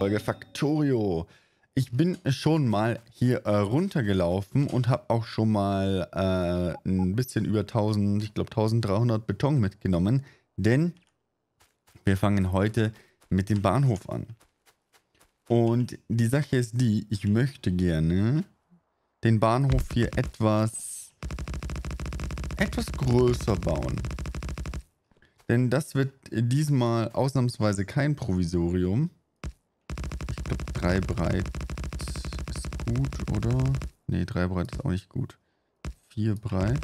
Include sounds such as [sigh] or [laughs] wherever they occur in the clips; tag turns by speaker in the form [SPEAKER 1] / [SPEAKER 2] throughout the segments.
[SPEAKER 1] Folge Factorio. Ich bin schon mal hier äh, runtergelaufen und habe auch schon mal äh, ein bisschen über 1000, ich glaube 1300 Beton mitgenommen, denn wir fangen heute mit dem Bahnhof an. Und die Sache ist die, ich möchte gerne den Bahnhof hier etwas, etwas größer bauen. Denn das wird diesmal ausnahmsweise kein Provisorium. Ich glaube, drei breit ist gut, oder? Ne, drei breit ist auch nicht gut. Vier breit.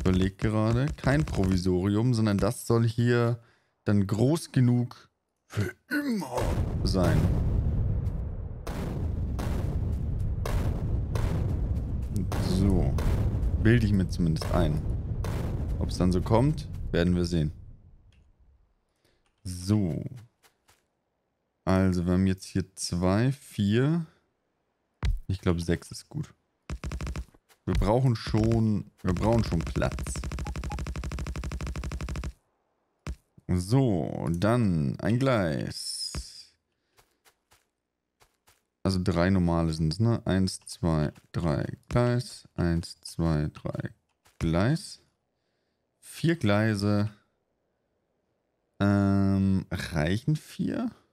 [SPEAKER 1] Überleg gerade. Kein Provisorium, sondern das soll hier dann groß genug für immer sein. So. Bilde ich mir zumindest ein. Ob es dann so kommt, werden wir sehen. So. Also, wir haben jetzt hier zwei, vier. Ich glaube, sechs ist gut. Wir brauchen schon, wir brauchen schon Platz. So, dann ein Gleis. Also drei normale sind es, ne? Eins, zwei, drei Gleis. Eins, zwei, drei Gleis. Vier Gleise. Ähm, reichen vier? N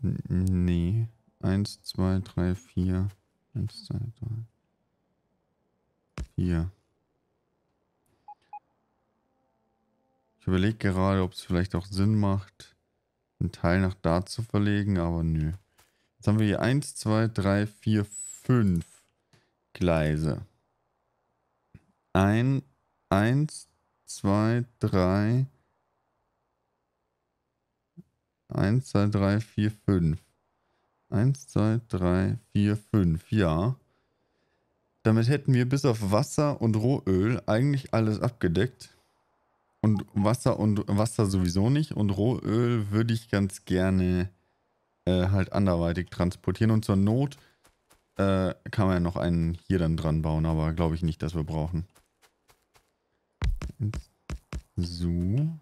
[SPEAKER 1] nee. Eins, zwei, drei, vier. Eins, zwei, drei. Vier. Ich überlege gerade, ob es vielleicht auch Sinn macht, einen Teil nach da zu verlegen, aber nö. Jetzt haben wir hier eins, zwei, drei, vier, fünf Gleise ein, eins, zwei, drei, eins, zwei, drei, vier, fünf. Eins, zwei, drei, vier, fünf. Ja. Damit hätten wir bis auf Wasser und Rohöl eigentlich alles abgedeckt. Und Wasser und Wasser sowieso nicht. Und Rohöl würde ich ganz gerne äh, halt anderweitig transportieren. Und zur Not äh, kann man ja noch einen hier dann dran bauen. Aber glaube ich nicht, dass wir brauchen. So.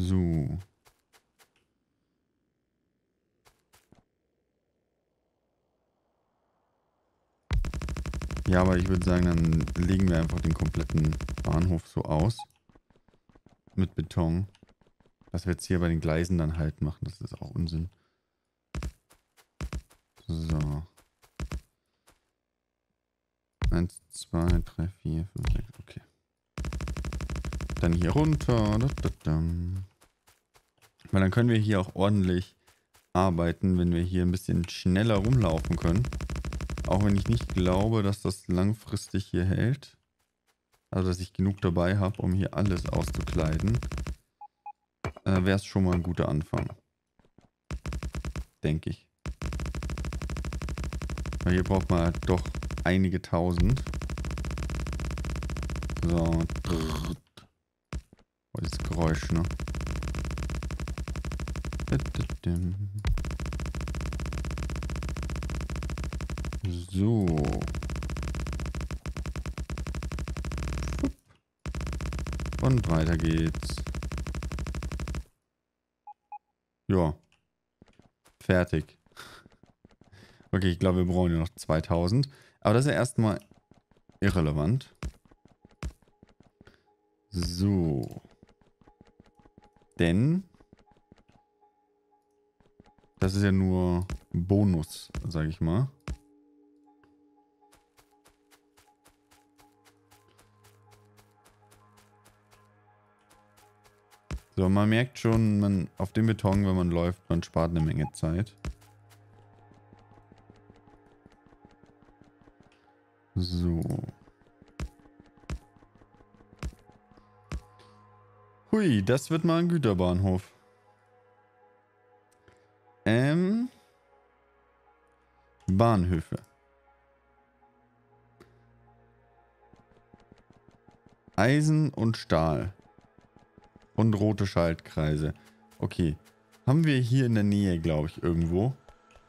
[SPEAKER 1] So. Ja, aber ich würde sagen, dann legen wir einfach den kompletten Bahnhof so aus. Mit Beton. Was wir jetzt hier bei den Gleisen dann halt machen, das ist auch Unsinn. So. 1, 2, 3, 4, 5, 6. Okay. Dann hier runter. Weil dann können wir hier auch ordentlich arbeiten, wenn wir hier ein bisschen schneller rumlaufen können. Auch wenn ich nicht glaube, dass das langfristig hier hält. Also, dass ich genug dabei habe, um hier alles auszukleiden. Äh, Wäre es schon mal ein guter Anfang. Denke ich. Weil hier braucht man halt doch einige tausend. So. Oh, das Geräusch, ne? So. Und weiter geht's. Ja. Fertig. Okay, ich glaube, wir brauchen ja noch 2000. Aber das ist ja erstmal irrelevant. So. Denn das ist ja nur Bonus, sage ich mal. So, man merkt schon, man auf dem Beton, wenn man läuft, man spart eine Menge Zeit. So. Hui, das wird mal ein Güterbahnhof. Ähm. Bahnhöfe. Eisen und Stahl. Und rote Schaltkreise. Okay. Haben wir hier in der Nähe, glaube ich, irgendwo.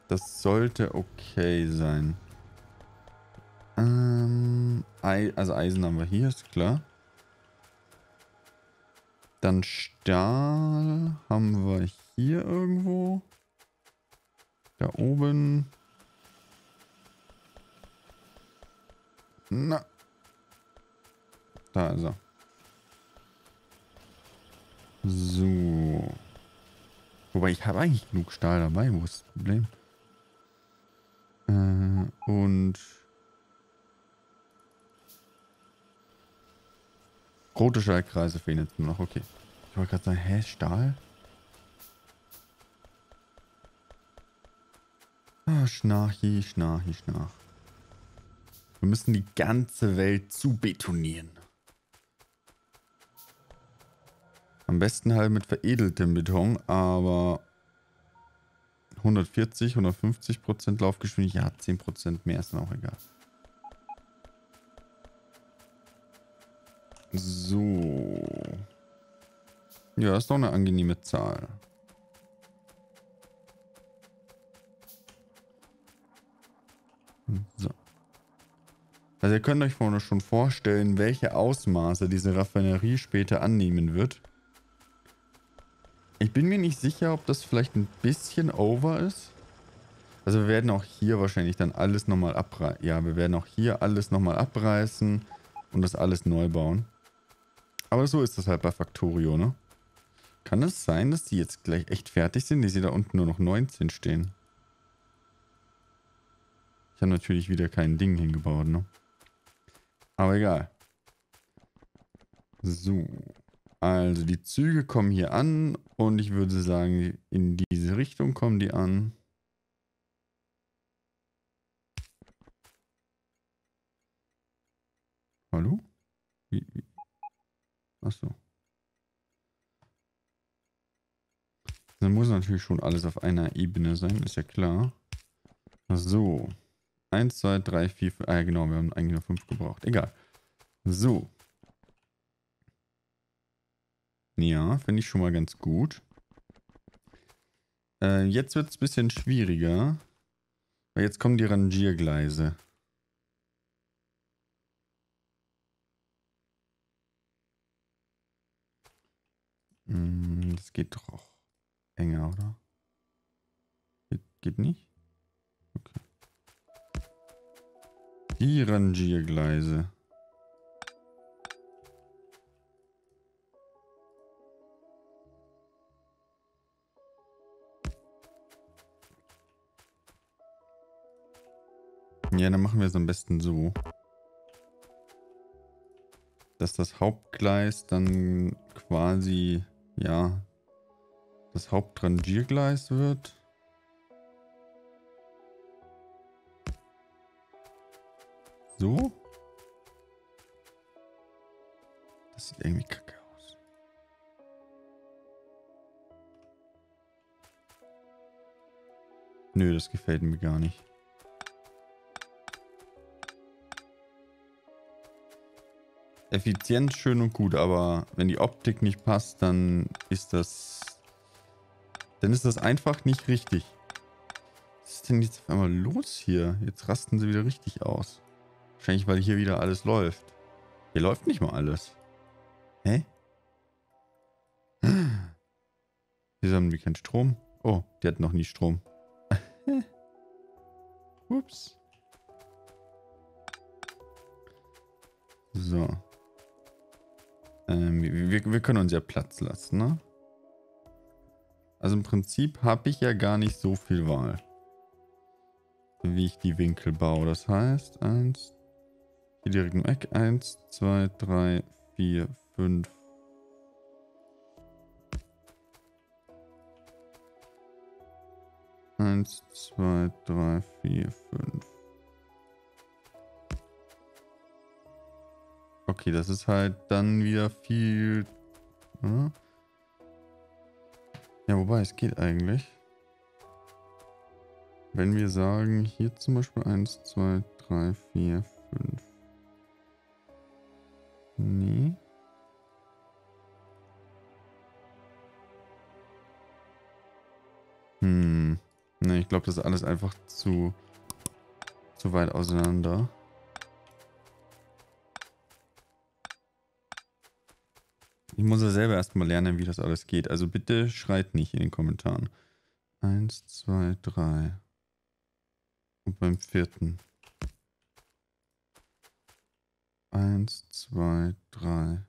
[SPEAKER 1] Das sollte okay sein. Ähm, also Eisen haben wir hier, ist klar. Dann Stahl haben wir hier irgendwo. Da oben. Na. Da ist er. So. Wobei ich habe eigentlich genug Stahl dabei. Wo ist das Problem? Äh, und rote Stahlkreise fehlen jetzt nur noch. Okay. Ich wollte gerade sagen, hä, Stahl? Ah, Schnarchi, Schnarchi, Schnarch. Wir müssen die ganze Welt zu betonieren. Am besten halt mit veredeltem Beton, aber 140, 150 Prozent Laufgeschwindigkeit, ja, 10 Prozent mehr ist dann auch egal. So. Ja, ist doch eine angenehme Zahl. Also ihr könnt euch vorne schon vorstellen, welche Ausmaße diese Raffinerie später annehmen wird. Ich bin mir nicht sicher, ob das vielleicht ein bisschen over ist. Also wir werden auch hier wahrscheinlich dann alles nochmal abreißen. Ja, wir werden auch hier alles nochmal abreißen und das alles neu bauen. Aber so ist das halt bei Factorio, ne? Kann es sein, dass die jetzt gleich echt fertig sind? Die sehen da unten nur noch 19 stehen. Ich habe natürlich wieder kein Ding hingebaut, ne? Aber egal. So. Also die Züge kommen hier an und ich würde sagen, in diese Richtung kommen die an. Hallo? Wie, wie? Achso. Dann muss natürlich schon alles auf einer Ebene sein, ist ja klar. So. 1, 2, 3, 4, 5. Ah genau, wir haben eigentlich nur 5 gebraucht. Egal. So. Ja, finde ich schon mal ganz gut. Äh, jetzt wird es ein bisschen schwieriger. Weil jetzt kommen die Rangiergleise. Hm, das geht doch auch enger, oder? Geht, geht nicht? Die Rangiergleise. Ja, dann machen wir es am besten so. Dass das Hauptgleis dann quasi ja, das Hauptrangiergleis wird. So. Das sieht irgendwie kacke aus. Nö, das gefällt mir gar nicht. Effizienz schön und gut, aber wenn die Optik nicht passt, dann ist das... Dann ist das einfach nicht richtig. Was ist denn jetzt auf einmal los hier? Jetzt rasten sie wieder richtig aus. Wahrscheinlich, weil hier wieder alles läuft. Hier läuft nicht mal alles. Hä? Wieso [gasps] haben wir keinen Strom? Oh, die hat noch nie Strom. [laughs] Ups. So. Ähm, wir, wir können uns ja Platz lassen, ne? Also im Prinzip habe ich ja gar nicht so viel Wahl. Wie ich die Winkel baue. Das heißt, eins, hier direkt im Eck, eins, zwei, drei, vier, fünf. Eins, zwei, drei, vier, fünf. Okay, das ist halt dann wieder viel... Hm? Ja, wobei, es geht eigentlich. Wenn wir sagen, hier zum Beispiel 1, 2, 3, 4, 5. Nee. Hm. Ne, ich glaube, das ist alles einfach zu, zu weit auseinander. Ich muss ja selber erstmal lernen, wie das alles geht. Also bitte schreit nicht in den Kommentaren. Eins, zwei, drei. Und beim vierten. Eins, zwei, drei.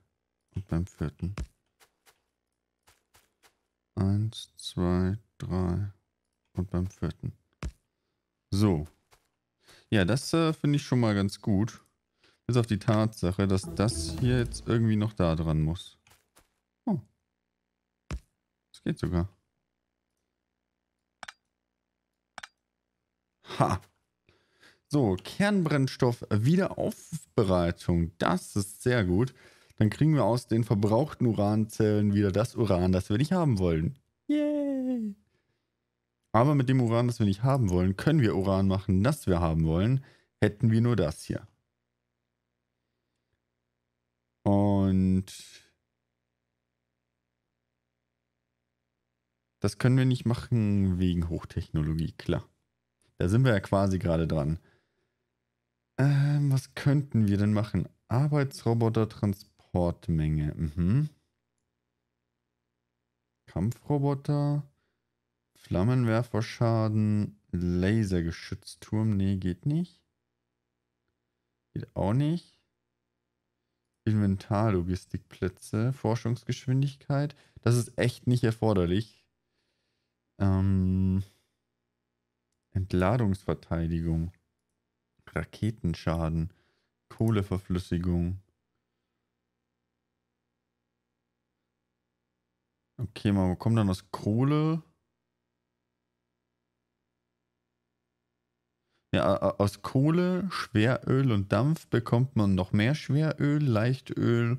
[SPEAKER 1] Und beim vierten. Eins, zwei, drei. Und beim vierten. So. Ja, das äh, finde ich schon mal ganz gut. Bis auf die Tatsache, dass das hier jetzt irgendwie noch da dran muss. Oh. Das geht sogar. Ha. So, Kernbrennstoff Wiederaufbereitung. Das ist sehr gut. Dann kriegen wir aus den verbrauchten Uranzellen wieder das Uran, das wir nicht haben wollen. Yay! Aber mit dem Uran, das wir nicht haben wollen, können wir Uran machen, das wir haben wollen. Hätten wir nur das hier. Und das können wir nicht machen wegen Hochtechnologie, klar. Da sind wir ja quasi gerade dran. Ähm, was könnten wir denn machen? Arbeitsroboter, Transportmenge. Mhm. Kampfroboter, Flammenwerferschaden, Lasergeschützturm. Nee, geht nicht. Geht auch nicht. Inventarlogistikplätze, Forschungsgeschwindigkeit. Das ist echt nicht erforderlich. Ähm, Entladungsverteidigung, Raketenschaden, Kohleverflüssigung. Okay, mal, wo kommt dann das Kohle? Ja, aus Kohle, Schweröl und Dampf bekommt man noch mehr Schweröl, Leichtöl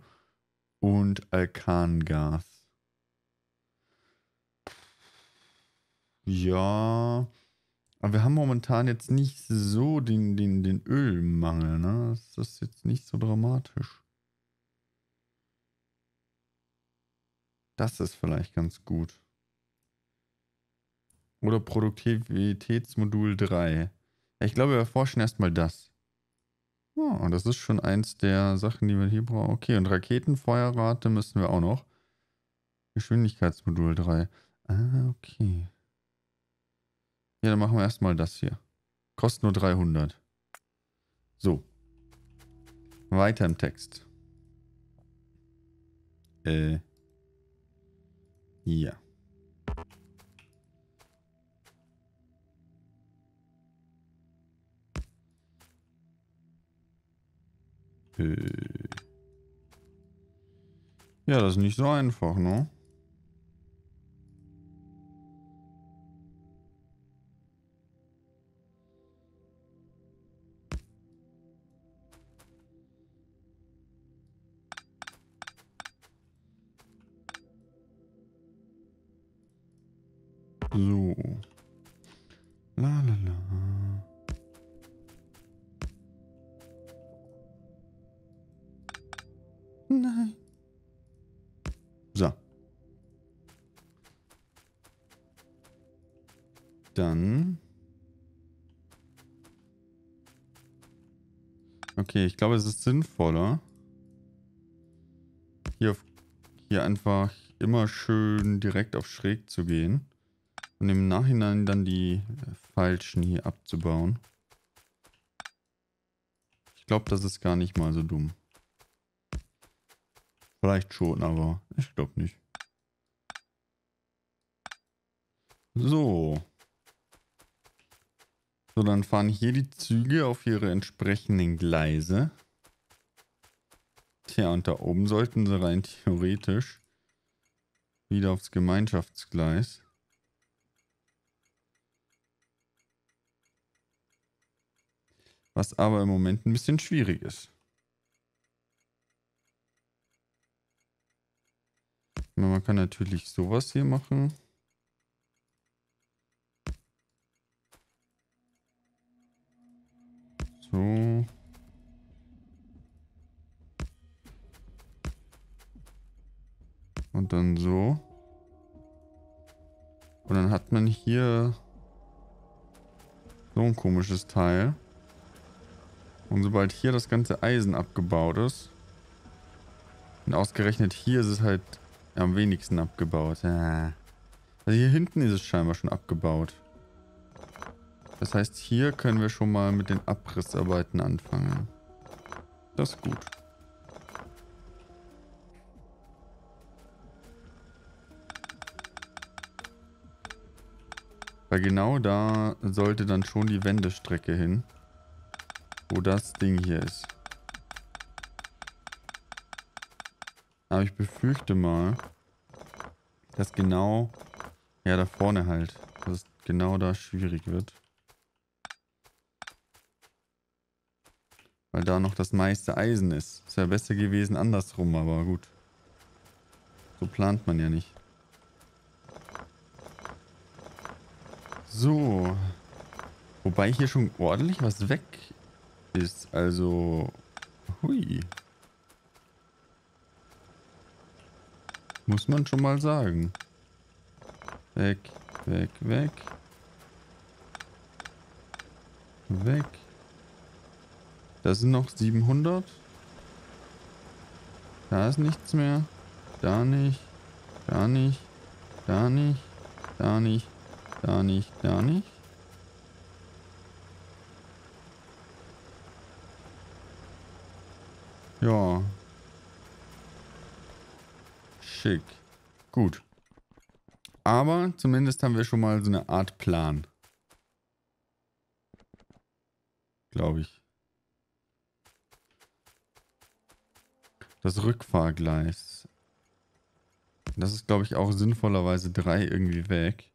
[SPEAKER 1] und Alkangas. Ja, aber wir haben momentan jetzt nicht so den, den, den Ölmangel, ne? Das ist jetzt nicht so dramatisch. Das ist vielleicht ganz gut. Oder Produktivitätsmodul 3. Ich glaube, wir erforschen erstmal das. Oh, das ist schon eins der Sachen, die wir hier brauchen. Okay, und Raketenfeuerrate müssen wir auch noch. Geschwindigkeitsmodul 3. Ah, okay. Ja, dann machen wir erstmal das hier. Kostet nur 300. So. Weiter im Text. Äh. Ja. Äh. Ja, das ist nicht so einfach, ne? So. La la la. Nein. So. Dann. Okay, ich glaube, es ist sinnvoller. Hier, auf, hier einfach immer schön direkt auf schräg zu gehen. Und im Nachhinein dann die äh, falschen hier abzubauen. Ich glaube, das ist gar nicht mal so dumm. Vielleicht schon, aber ich glaube nicht. So. So, dann fahren hier die Züge auf ihre entsprechenden Gleise. Tja, und da oben sollten sie rein theoretisch wieder aufs Gemeinschaftsgleis. Was aber im Moment ein bisschen schwierig ist. Man kann natürlich sowas hier machen. So. Und dann so. Und dann hat man hier so ein komisches Teil. Und sobald hier das ganze Eisen abgebaut ist, Und ausgerechnet hier ist es halt am wenigsten abgebaut. Also hier hinten ist es scheinbar schon abgebaut. Das heißt, hier können wir schon mal mit den Abrissarbeiten anfangen. Das ist gut. Weil genau da sollte dann schon die Wendestrecke hin. Wo das Ding hier ist. Aber ich befürchte mal, dass genau, ja da vorne halt, dass es genau da schwierig wird. Weil da noch das meiste Eisen ist. Ist ja besser gewesen andersrum, aber gut. So plant man ja nicht. So. Wobei hier schon ordentlich was weg ist. Also. Hui. Muss man schon mal sagen. Weg, weg, weg. Weg. Das sind noch 700. Da ist nichts mehr. Da nicht. Da nicht. Da nicht. Da nicht. Da nicht, da nicht. Ja. Schick. Gut. Aber zumindest haben wir schon mal so eine Art Plan. Glaube ich. Das Rückfahrgleis. Das ist, glaube ich, auch sinnvollerweise drei irgendwie weg.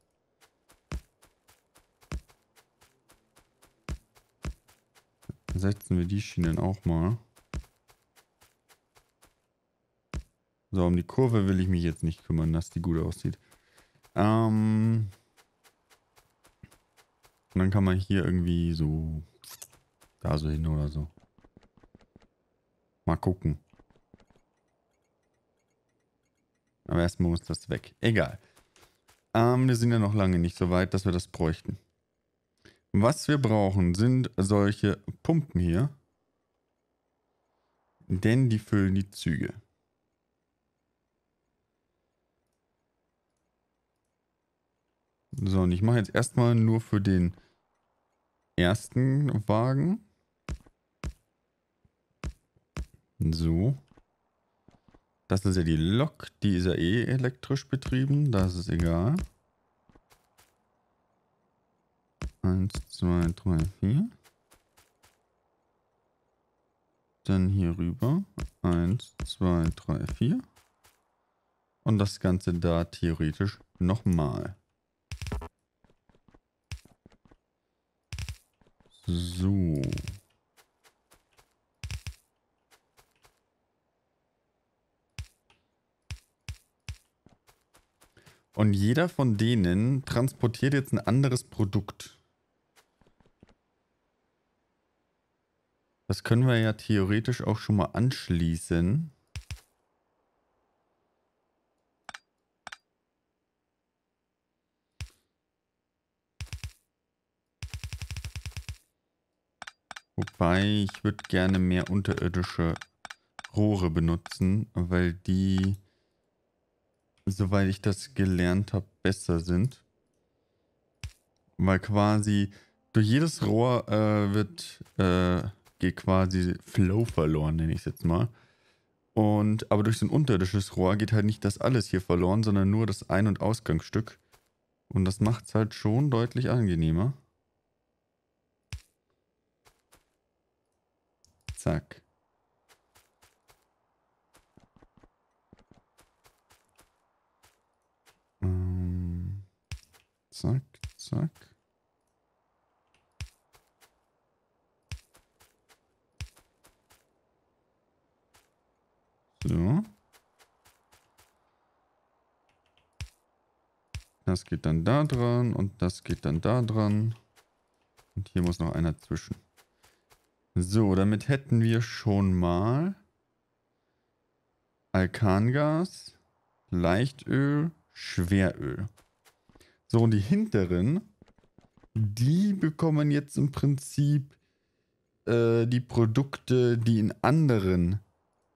[SPEAKER 1] setzen wir die Schienen auch mal. So, um die Kurve will ich mich jetzt nicht kümmern, dass die gut aussieht. Ähm und dann kann man hier irgendwie so da so hin oder so. Mal gucken. Aber erstmal muss das weg. Egal. Ähm, wir sind ja noch lange nicht so weit, dass wir das bräuchten. Was wir brauchen, sind solche Pumpen hier. Denn die füllen die Züge. So, und ich mache jetzt erstmal nur für den ersten Wagen. So. Das ist ja die Lok, die ist ja eh elektrisch betrieben, das ist egal. 1, 2, 3, 4. Dann hier rüber. 1, 2, 3, 4. Und das Ganze da theoretisch nochmal. So. Und jeder von denen transportiert jetzt ein anderes Produkt. Das können wir ja theoretisch auch schon mal anschließen. Wobei ich würde gerne mehr unterirdische Rohre benutzen, weil die, soweit ich das gelernt habe, besser sind. Weil quasi durch jedes Rohr äh, wird äh, geht quasi Flow verloren, nenne ich es jetzt mal. Und, aber durch so ein unterirdisches Rohr geht halt nicht das alles hier verloren, sondern nur das Ein- und Ausgangsstück. Und das macht es halt schon deutlich angenehmer. Zack. Ähm, zack, zack. So. Das geht dann da dran und das geht dann da dran. Und hier muss noch einer zwischen. So, damit hätten wir schon mal Alkangas, Leichtöl, Schweröl. So, und die hinteren, die bekommen jetzt im Prinzip äh, die Produkte, die in anderen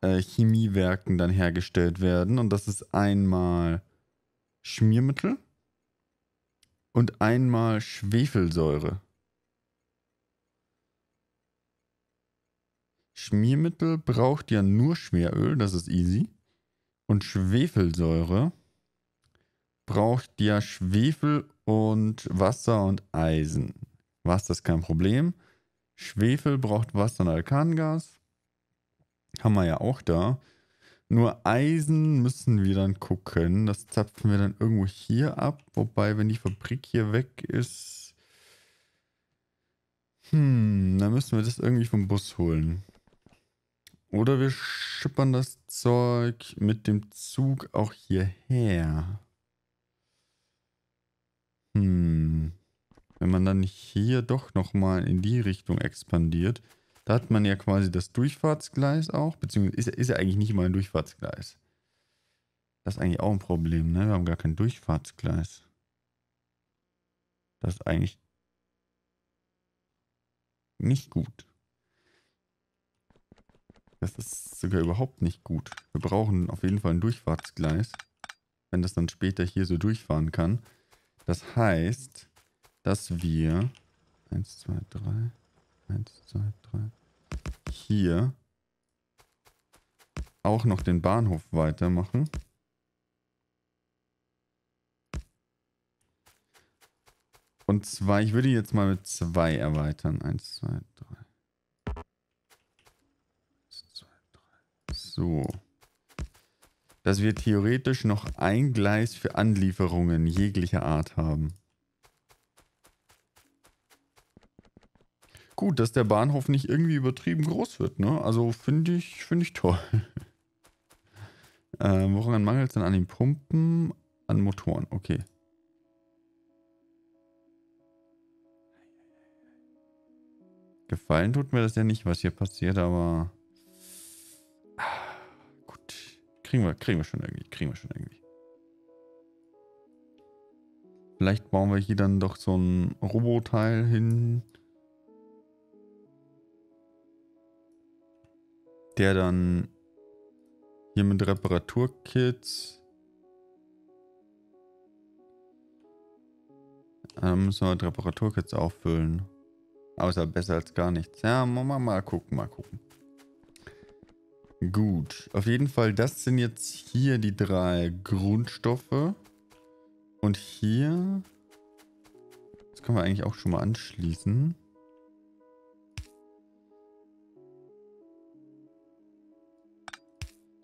[SPEAKER 1] äh, Chemiewerken dann hergestellt werden. Und das ist einmal Schmiermittel und einmal Schwefelsäure. Schmiermittel braucht ja nur Schweröl, das ist easy. Und Schwefelsäure braucht ja Schwefel und Wasser und Eisen. Wasser ist kein Problem. Schwefel braucht Wasser und Alkangas. Haben wir ja auch da. Nur Eisen müssen wir dann gucken. Das zapfen wir dann irgendwo hier ab. Wobei, wenn die Fabrik hier weg ist. Hm, dann müssen wir das irgendwie vom Bus holen. Oder wir schippern das Zeug mit dem Zug auch hierher. Hm. Wenn man dann hier doch nochmal in die Richtung expandiert, da hat man ja quasi das Durchfahrtsgleis auch, beziehungsweise ist, ist ja eigentlich nicht mal ein Durchfahrtsgleis. Das ist eigentlich auch ein Problem, ne? Wir haben gar kein Durchfahrtsgleis. Das ist eigentlich nicht gut. Das ist sogar überhaupt nicht gut. Wir brauchen auf jeden Fall ein Durchfahrtsgleis, wenn das dann später hier so durchfahren kann. Das heißt, dass wir... 1, 2, 3... 1, 2, 3... Hier auch noch den Bahnhof weitermachen. Und zwar, ich würde jetzt mal mit 2 erweitern. 1, 2, 3... So. Dass wir theoretisch noch ein Gleis für Anlieferungen jeglicher Art haben. Gut, dass der Bahnhof nicht irgendwie übertrieben groß wird, ne? Also finde ich, finde ich toll. [laughs] ähm, woran mangelt es denn an den Pumpen? An Motoren, okay. Gefallen tut mir das ja nicht, was hier passiert, aber Kriegen wir, kriegen wir schon irgendwie, kriegen wir schon irgendwie. Vielleicht bauen wir hier dann doch so ein Roboteil hin. Der dann hier mit Reparaturkits. Dann müssen wir mit Reparaturkits auffüllen. Außer besser als gar nichts. Ja, mal, mal gucken, mal gucken. Gut, auf jeden Fall, das sind jetzt hier die drei Grundstoffe. Und hier, das können wir eigentlich auch schon mal anschließen.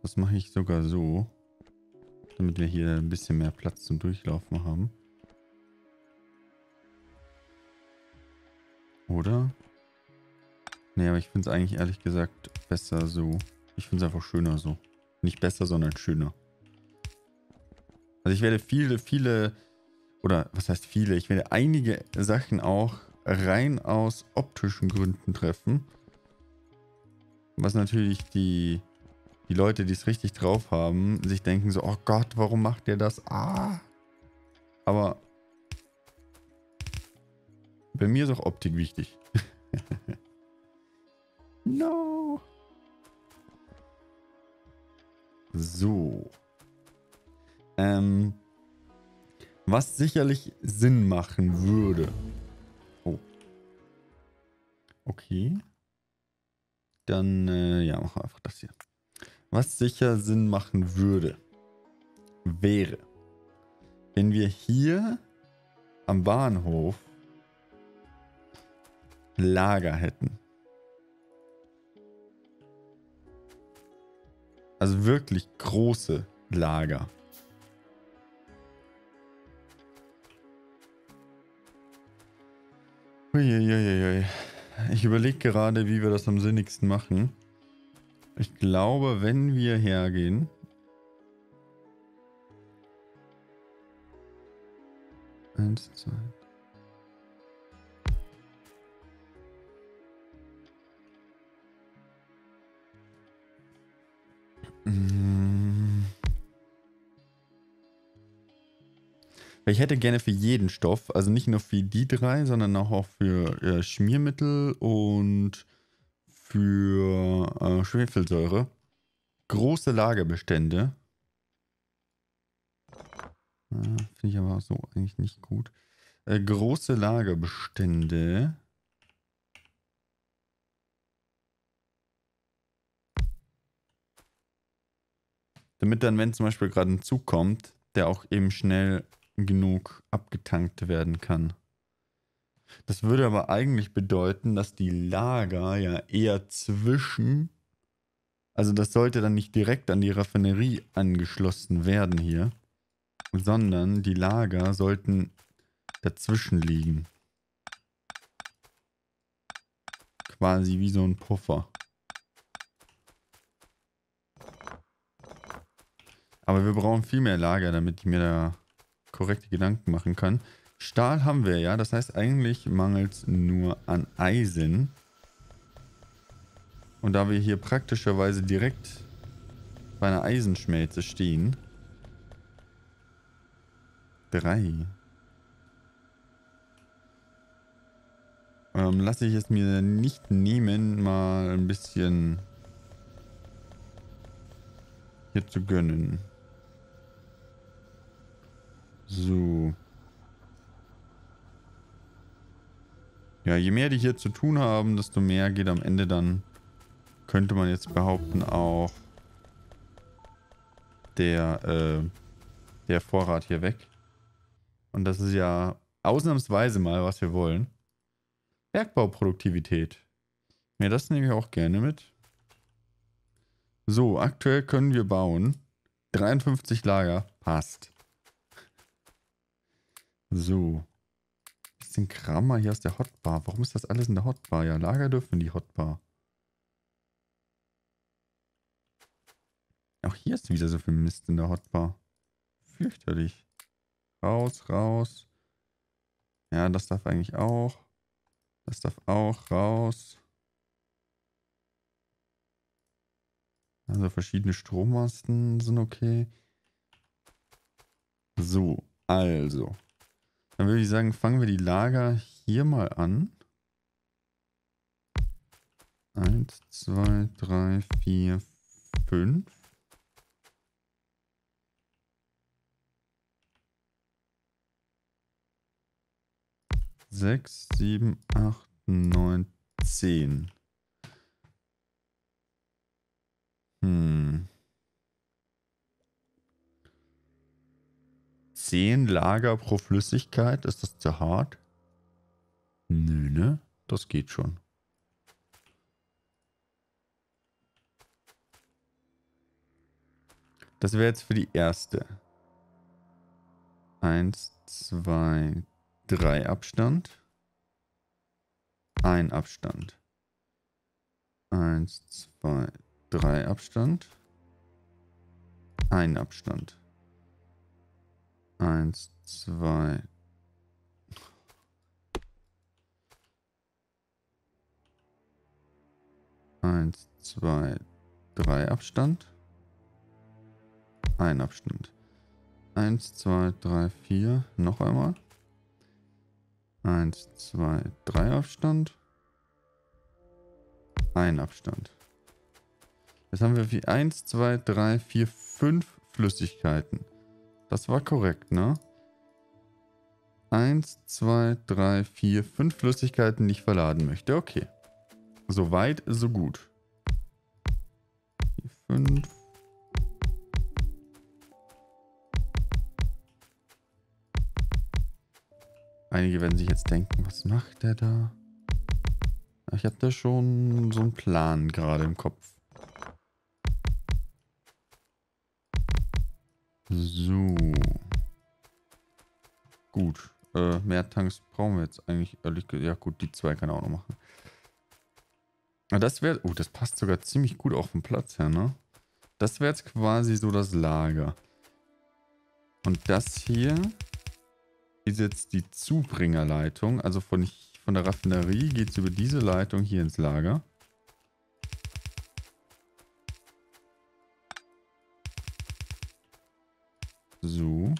[SPEAKER 1] Das mache ich sogar so, damit wir hier ein bisschen mehr Platz zum Durchlaufen haben. Oder? Nee, aber ich finde es eigentlich ehrlich gesagt besser so. Ich finde es einfach schöner so. Nicht besser, sondern schöner. Also ich werde viele, viele, oder was heißt viele? Ich werde einige Sachen auch rein aus optischen Gründen treffen. Was natürlich die die Leute, die es richtig drauf haben, sich denken so, oh Gott, warum macht der das? Ah. Aber bei mir ist auch Optik wichtig. [laughs] no. So. Ähm, was sicherlich Sinn machen würde. Oh. Okay. Dann, äh, ja, machen wir einfach das hier. Was sicher Sinn machen würde, wäre, wenn wir hier am Bahnhof Lager hätten. Also wirklich große Lager. Uiuiuiui. Ich überlege gerade, wie wir das am sinnigsten machen. Ich glaube, wenn wir hergehen. Eins, zwei. Ich hätte gerne für jeden Stoff, also nicht nur für die drei, sondern auch für äh, Schmiermittel und für äh, Schwefelsäure große Lagerbestände. Ah, Finde ich aber so eigentlich nicht gut. Äh, große Lagerbestände. Damit dann, wenn zum Beispiel gerade ein Zug kommt, der auch eben schnell genug abgetankt werden kann. Das würde aber eigentlich bedeuten, dass die Lager ja eher zwischen, also das sollte dann nicht direkt an die Raffinerie angeschlossen werden hier, sondern die Lager sollten dazwischen liegen. Quasi wie so ein Puffer. Aber wir brauchen viel mehr Lager, damit ich mir da korrekte Gedanken machen kann. Stahl haben wir ja, das heißt eigentlich mangelt es nur an Eisen. Und da wir hier praktischerweise direkt bei einer Eisenschmelze stehen. Drei. Ähm, lasse ich es mir nicht nehmen, mal ein bisschen hier zu gönnen. So. Ja, je mehr die hier zu tun haben, desto mehr geht am Ende dann, könnte man jetzt behaupten, auch der, äh, der Vorrat hier weg. Und das ist ja ausnahmsweise mal, was wir wollen. Bergbauproduktivität. Ja, das nehme ich auch gerne mit. So, aktuell können wir bauen. 53 Lager. Passt. So. Bisschen Krammer hier aus der Hotbar. Warum ist das alles in der Hotbar? Ja, Lager dürfen die Hotbar. Auch hier ist wieder so viel Mist in der Hotbar. Fürchterlich. Raus, raus. Ja, das darf eigentlich auch. Das darf auch raus. Also verschiedene Strommasten sind okay. So, also. Dann würde ich sagen, fangen wir die Lager hier mal an. Eins, zwei, drei, vier, fünf. Sechs, sieben, acht, neun, zehn. Hm. 10 Lager pro Flüssigkeit. Ist das zu hart? Nö, ne? Das geht schon. Das wäre jetzt für die erste. Eins, zwei, drei Abstand. Ein Abstand. Eins, zwei, drei Abstand. Ein Abstand. Eins, zwei. Eins, zwei, drei Abstand. Ein Abstand. Eins, zwei, drei, vier. Noch einmal. Eins, zwei, drei Abstand. Ein Abstand. Jetzt haben wir wie eins, zwei, drei, vier, fünf Flüssigkeiten. Das war korrekt, ne? Eins, zwei, drei, vier, fünf Flüssigkeiten, die ich verladen möchte. Okay. So weit, so gut. Vier, fünf. Einige werden sich jetzt denken, was macht der da? Ich habe da schon so einen Plan gerade im Kopf. So. Gut. Äh, mehr Tanks brauchen wir jetzt eigentlich ehrlich gesagt. Ja gut, die zwei kann er auch noch machen. Das wäre... Oh, das passt sogar ziemlich gut auch vom Platz her, ne? Das wäre jetzt quasi so das Lager. Und das hier ist jetzt die Zubringerleitung. Also von, von der Raffinerie geht es über diese Leitung hier ins Lager. So.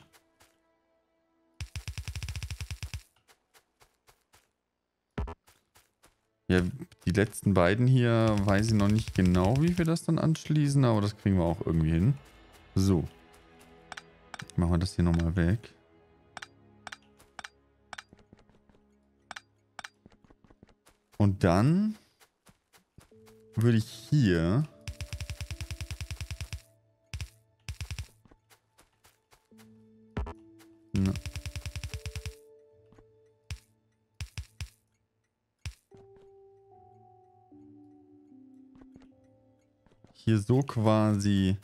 [SPEAKER 1] Ja, die letzten beiden hier weiß ich noch nicht genau, wie wir das dann anschließen, aber das kriegen wir auch irgendwie hin. So. Machen wir das hier nochmal weg. Und dann würde ich hier Na. Hier so quasi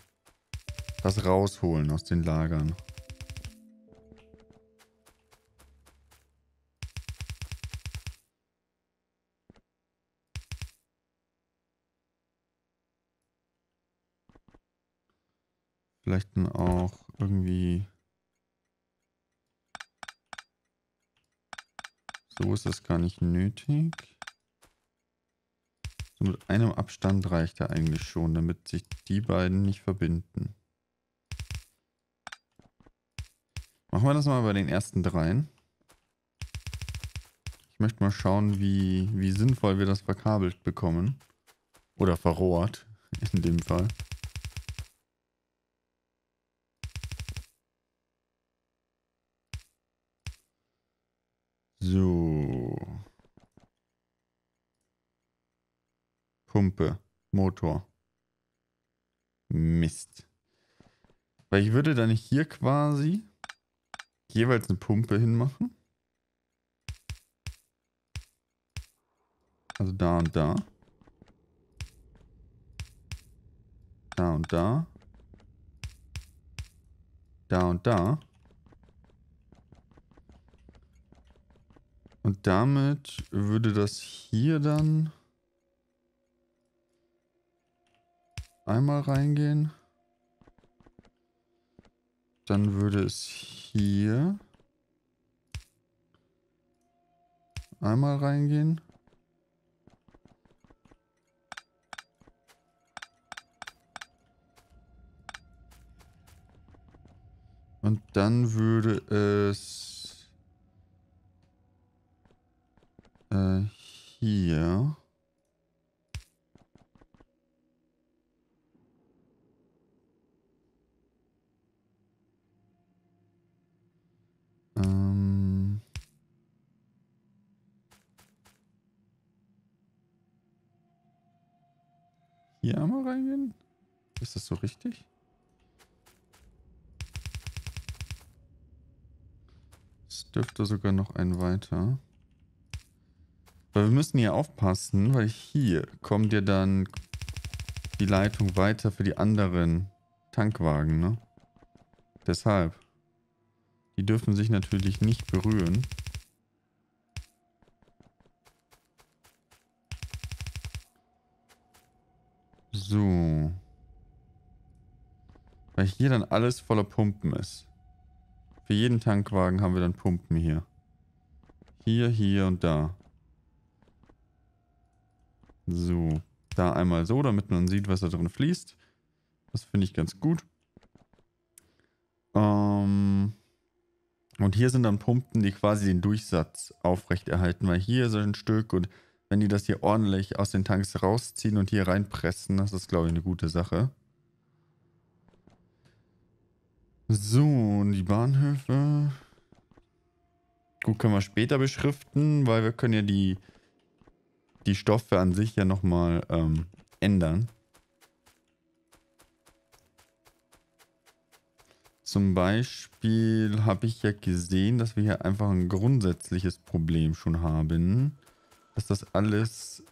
[SPEAKER 1] das rausholen aus den Lagern. Vielleicht dann auch irgendwie So ist das gar nicht nötig. So mit einem Abstand reicht er eigentlich schon, damit sich die beiden nicht verbinden. Machen wir das mal bei den ersten dreien. Ich möchte mal schauen, wie, wie sinnvoll wir das verkabelt bekommen. Oder verrohrt, [laughs] in dem Fall. So. Pumpe. Motor. Mist. Weil ich würde dann hier quasi jeweils eine Pumpe hinmachen. Also da und da. Da und da. Da und da. Und damit würde das hier dann einmal reingehen. Dann würde es hier einmal reingehen. Und dann würde es Äh, hier. Ähm. Hier einmal reingehen? Ist das so richtig? Es dürfte sogar noch ein weiter. Weil wir müssen hier aufpassen, weil hier kommt ja dann die Leitung weiter für die anderen Tankwagen, ne? Deshalb. Die dürfen sich natürlich nicht berühren. So. Weil hier dann alles voller Pumpen ist. Für jeden Tankwagen haben wir dann Pumpen hier. Hier, hier und da. So, da einmal so, damit man sieht, was da drin fließt. Das finde ich ganz gut. Ähm und hier sind dann Pumpen, die quasi den Durchsatz aufrechterhalten, weil hier ist ein Stück und wenn die das hier ordentlich aus den Tanks rausziehen und hier reinpressen, das ist, glaube ich, eine gute Sache. So, und die Bahnhöfe. Gut, können wir später beschriften, weil wir können ja die die Stoffe an sich ja nochmal ähm, ändern. Zum Beispiel habe ich ja gesehen, dass wir hier einfach ein grundsätzliches Problem schon haben. Dass das alles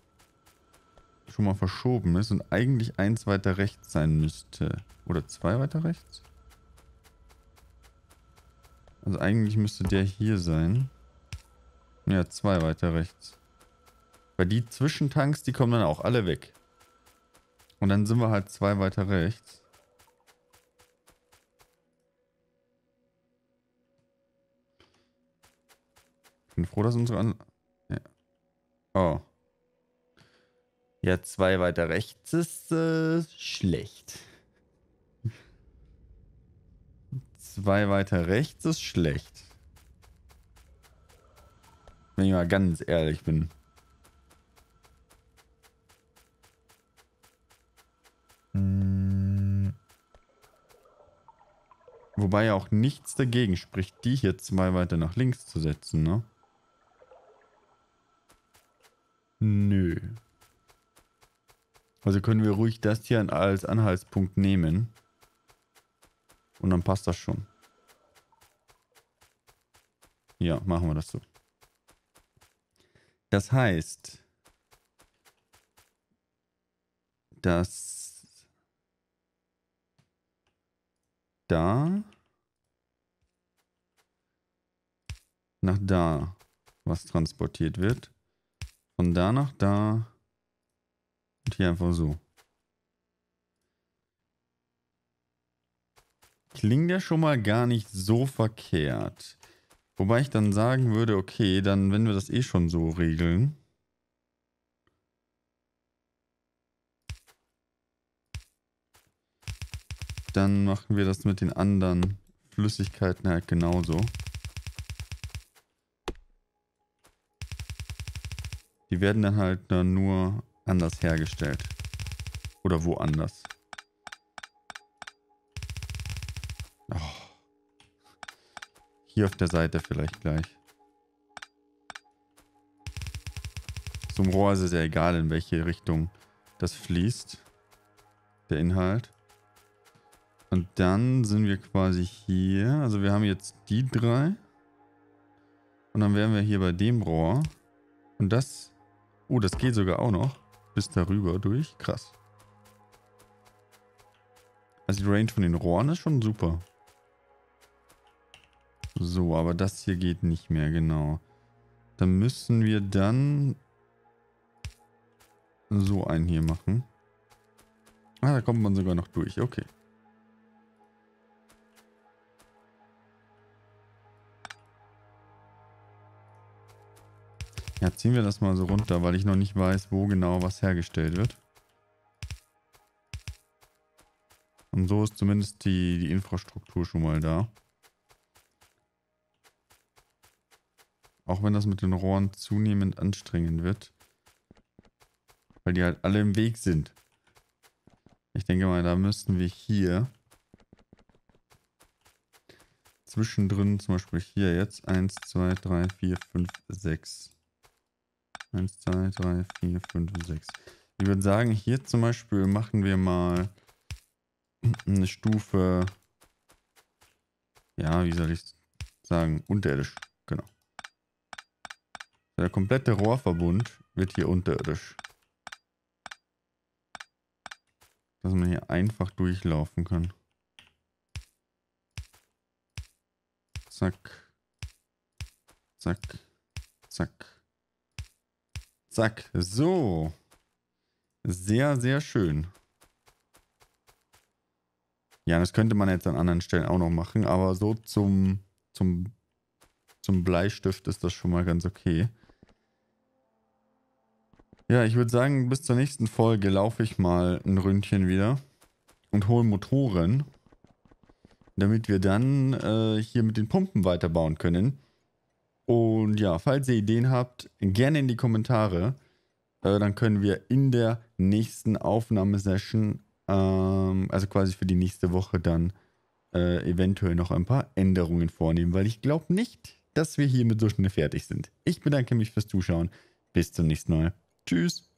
[SPEAKER 1] schon mal verschoben ist und eigentlich eins weiter rechts sein müsste. Oder zwei weiter rechts? Also eigentlich müsste der hier sein. Ja, zwei weiter rechts. Weil die Zwischentanks, die kommen dann auch alle weg. Und dann sind wir halt zwei weiter rechts. Bin froh, dass unsere An... Ja. Oh. Ja, zwei weiter rechts ist äh, schlecht. Zwei weiter rechts ist schlecht. Wenn ich mal ganz ehrlich bin. Hm. Wobei ja auch nichts dagegen spricht, die hier zwei weiter nach links zu setzen, ne? Nö. Also können wir ruhig das hier als Anhaltspunkt nehmen. Und dann passt das schon. Ja, machen wir das so. Das heißt, dass da nach da was transportiert wird. Von da nach da und hier einfach so. Klingt ja schon mal gar nicht so verkehrt. Wobei ich dann sagen würde, okay, dann wenn wir das eh schon so regeln. Dann machen wir das mit den anderen Flüssigkeiten halt genauso. Die werden dann halt dann nur anders hergestellt. Oder woanders. Oh. Hier auf der Seite vielleicht gleich. Zum Rohr ist es ja egal, in welche Richtung das fließt. Der Inhalt. Und dann sind wir quasi hier. Also wir haben jetzt die drei. Und dann wären wir hier bei dem Rohr. Und das... Oh, das geht sogar auch noch bis darüber durch. Krass. Also die Range von den Rohren ist schon super. So, aber das hier geht nicht mehr, genau. Dann müssen wir dann so einen hier machen. Ah, da kommt man sogar noch durch. Okay. Ja, ziehen wir das mal so runter, weil ich noch nicht weiß, wo genau was hergestellt wird. Und so ist zumindest die, die Infrastruktur schon mal da. Auch wenn das mit den Rohren zunehmend anstrengend wird. Weil die halt alle im Weg sind. Ich denke mal, da müssten wir hier zwischendrin, zum Beispiel hier jetzt, 1, 2, 3, 4, 5, 6. 1, 2, 3, 4, 5, 6. Ich würde sagen, hier zum Beispiel machen wir mal eine Stufe, ja, wie soll ich sagen, unterirdisch. Genau. Der komplette Rohrverbund wird hier unterirdisch. Dass man hier einfach durchlaufen kann. Zack. Zack. Zack. Zack. So. Sehr, sehr schön. Ja, das könnte man jetzt an anderen Stellen auch noch machen, aber so zum, zum, zum Bleistift ist das schon mal ganz okay. Ja, ich würde sagen, bis zur nächsten Folge laufe ich mal ein Ründchen wieder und hole Motoren, damit wir dann äh, hier mit den Pumpen weiterbauen können. Und ja, falls ihr Ideen habt, gerne in die Kommentare. Äh, dann können wir in der nächsten Aufnahmesession, ähm, also quasi für die nächste Woche, dann äh, eventuell noch ein paar Änderungen vornehmen, weil ich glaube nicht, dass wir hiermit so schnell fertig sind. Ich bedanke mich fürs Zuschauen. Bis zum nächsten Mal. Tschüss.